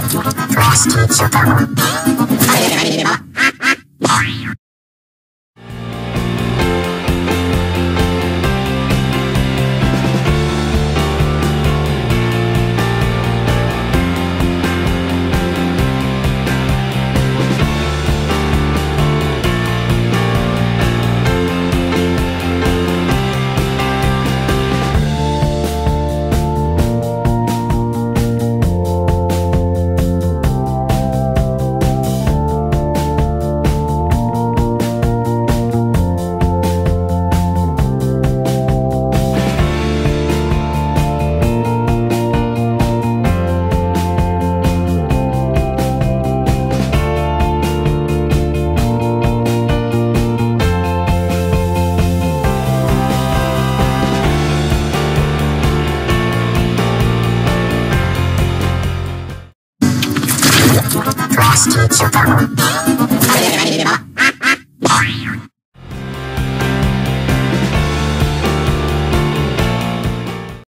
Frosty Chocolate. Frosted Super.